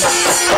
Thank you.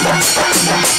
Thank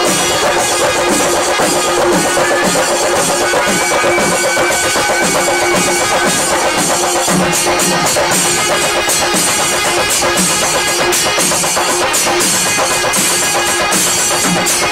I'm sorry.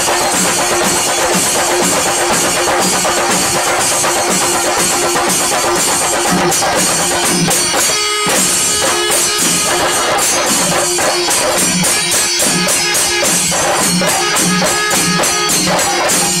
Thank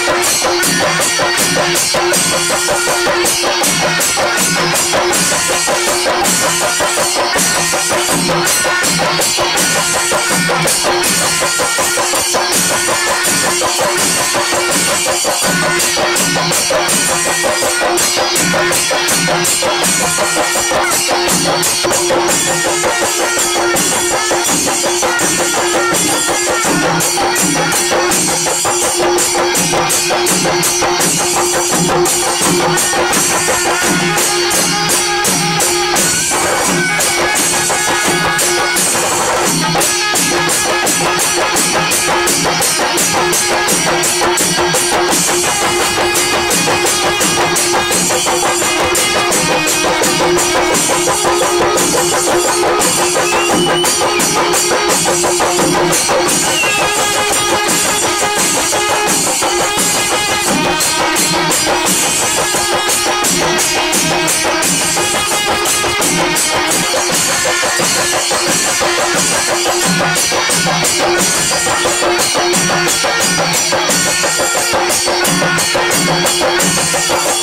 Thank you.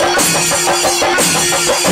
Thank you.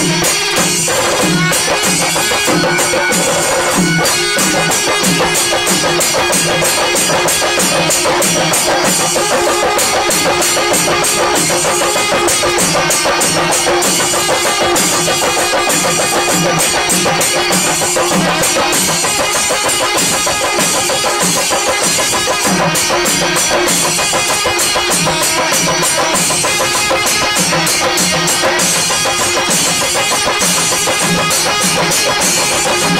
Thank Thank you.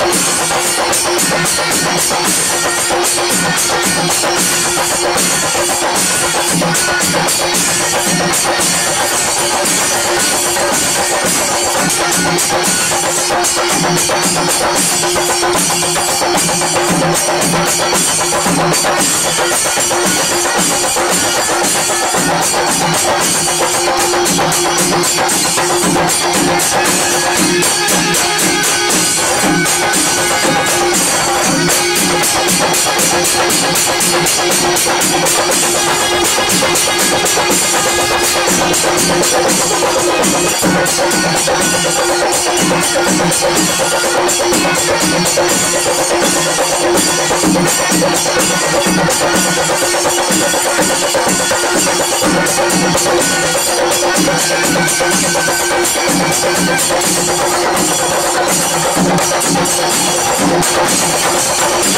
Thank you. Thank I'm sorry.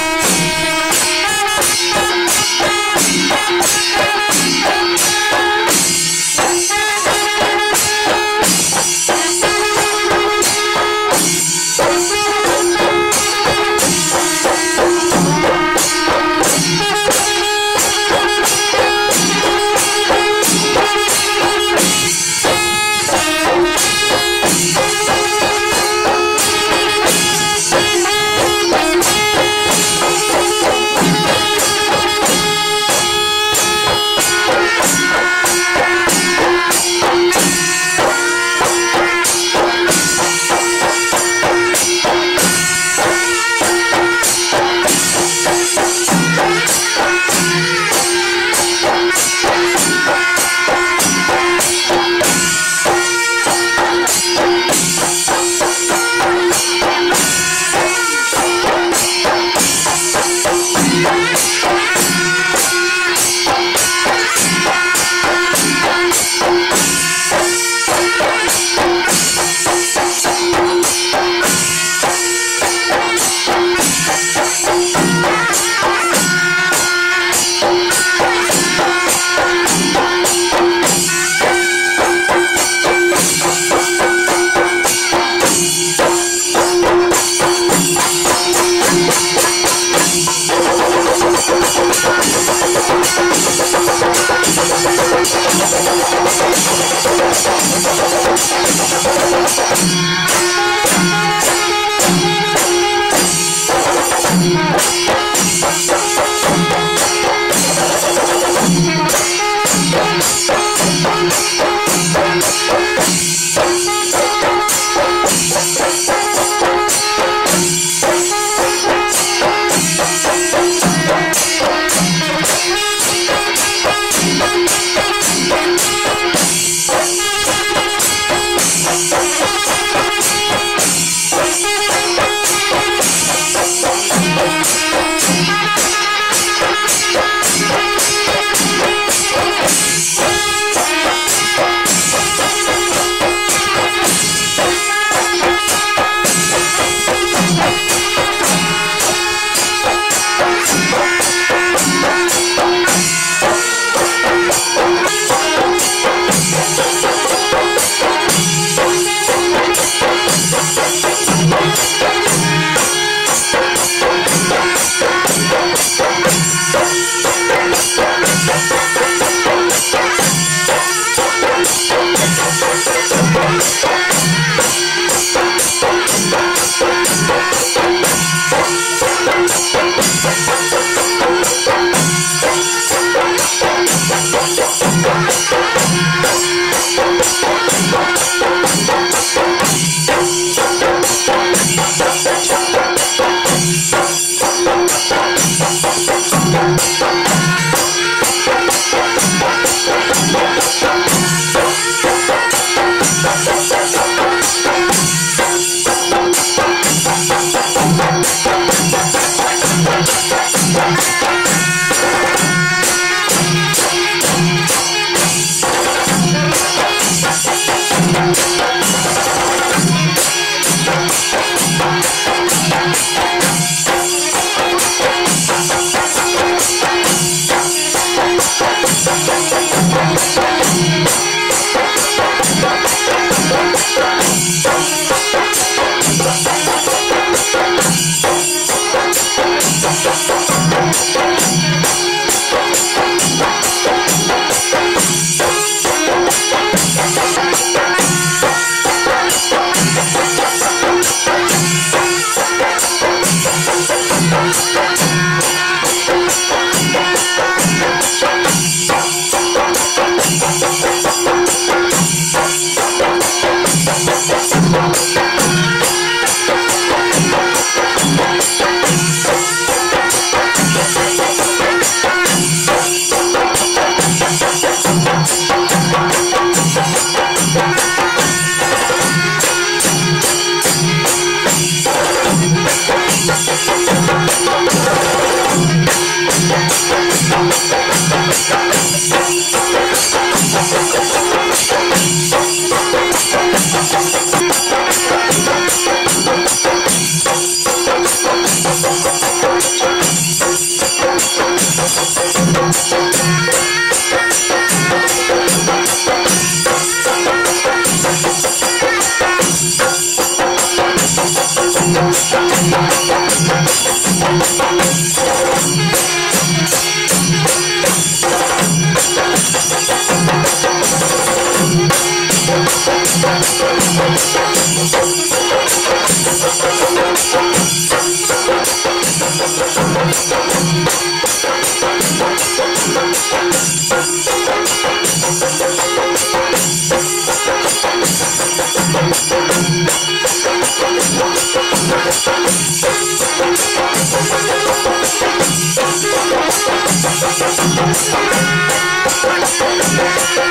Thank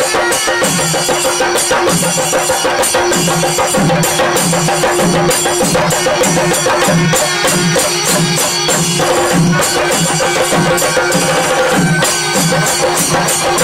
Thank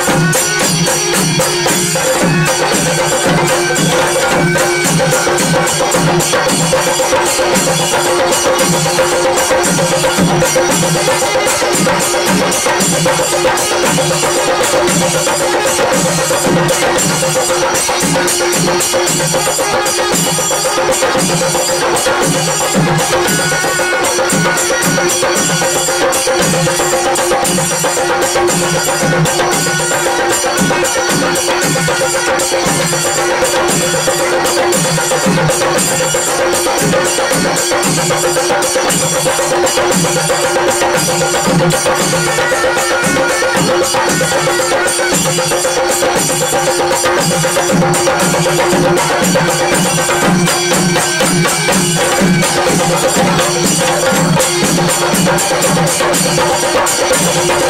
Thank Thank Thank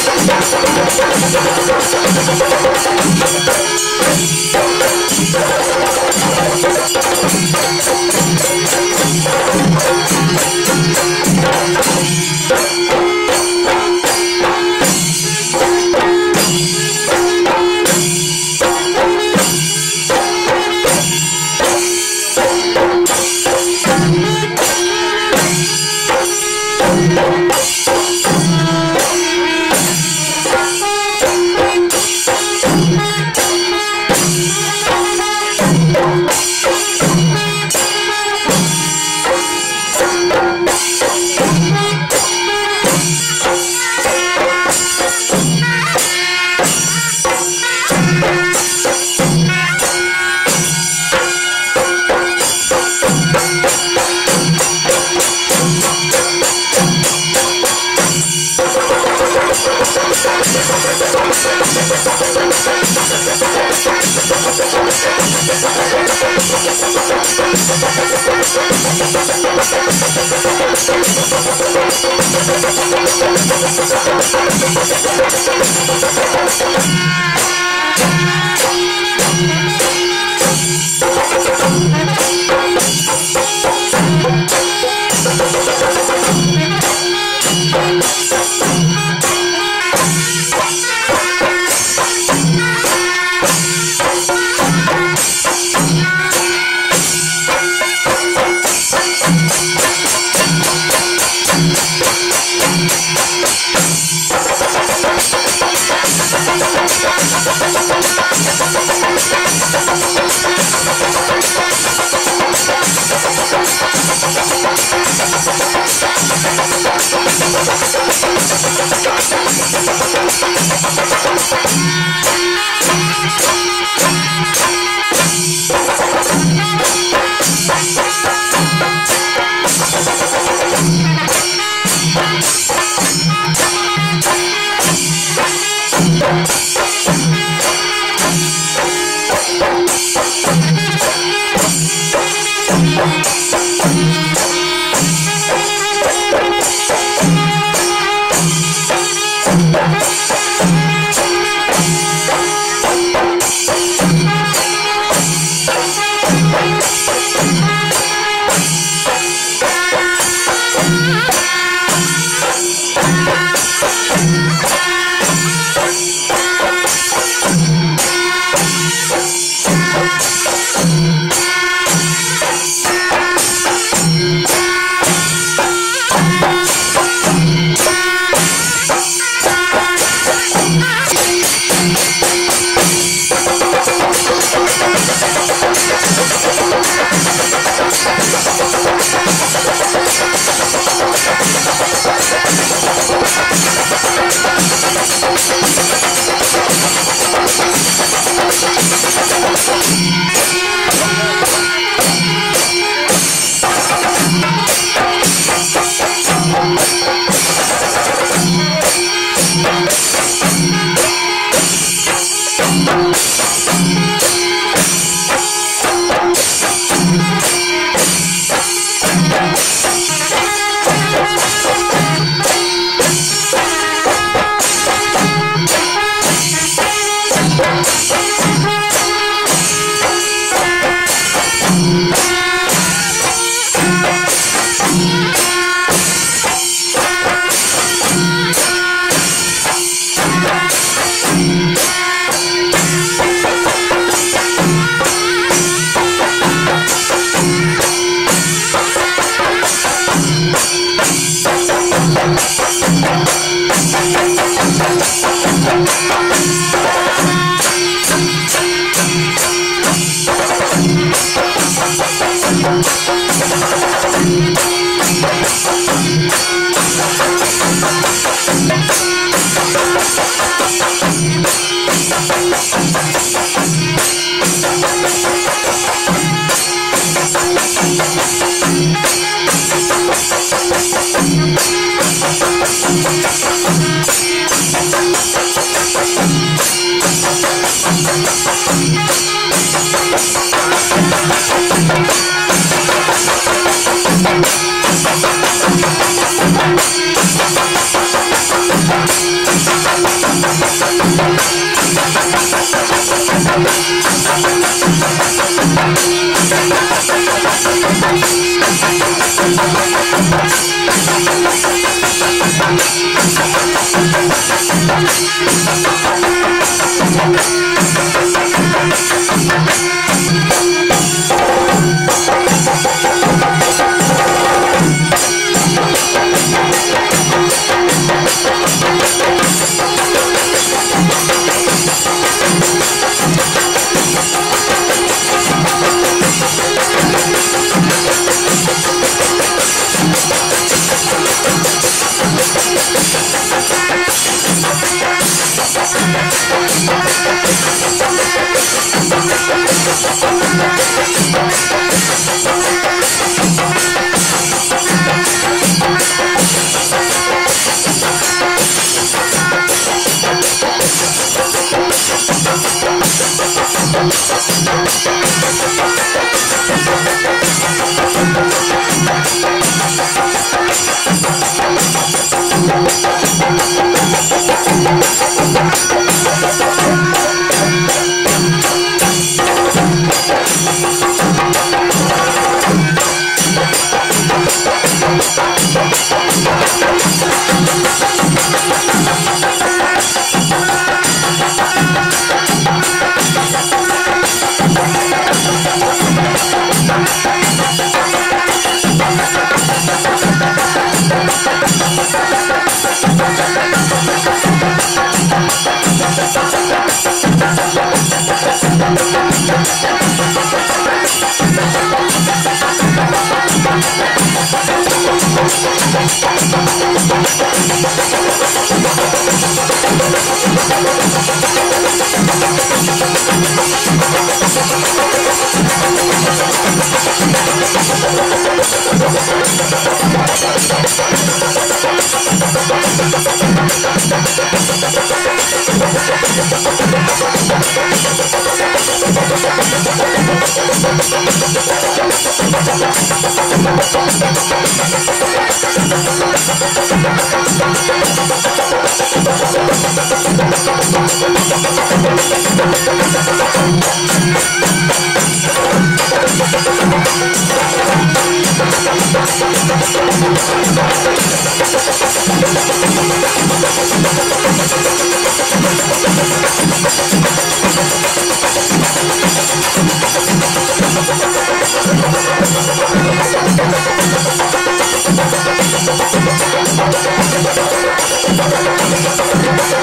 Thank I'm sorry. Thank Thank Thank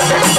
Thank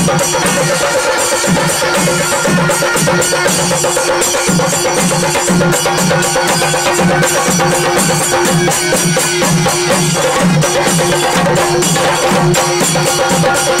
Thank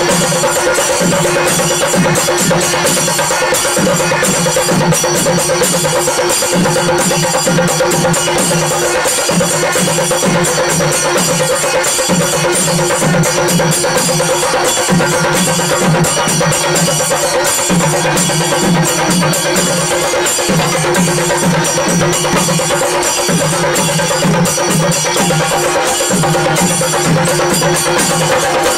Thank Thank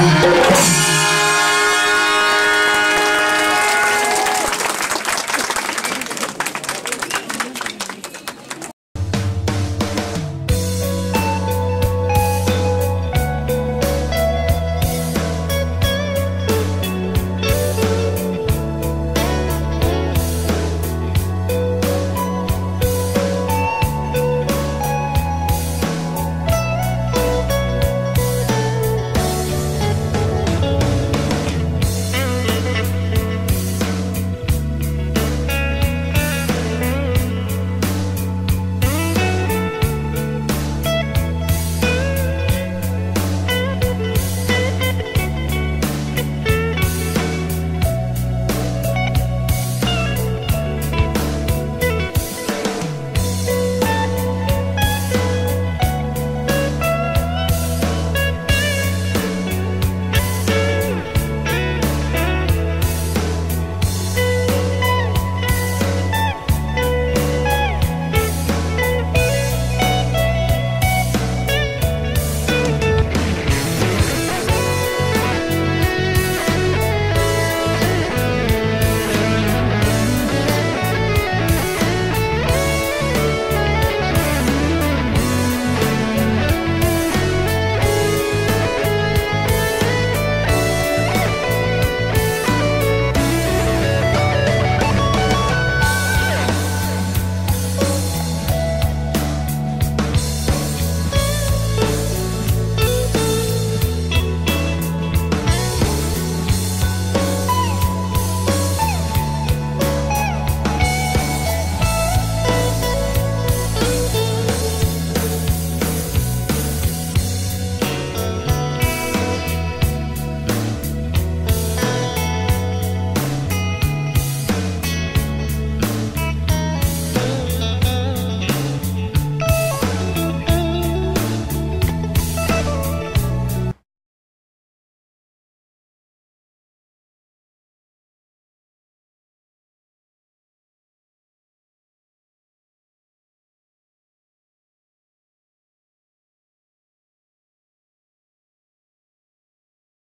Thank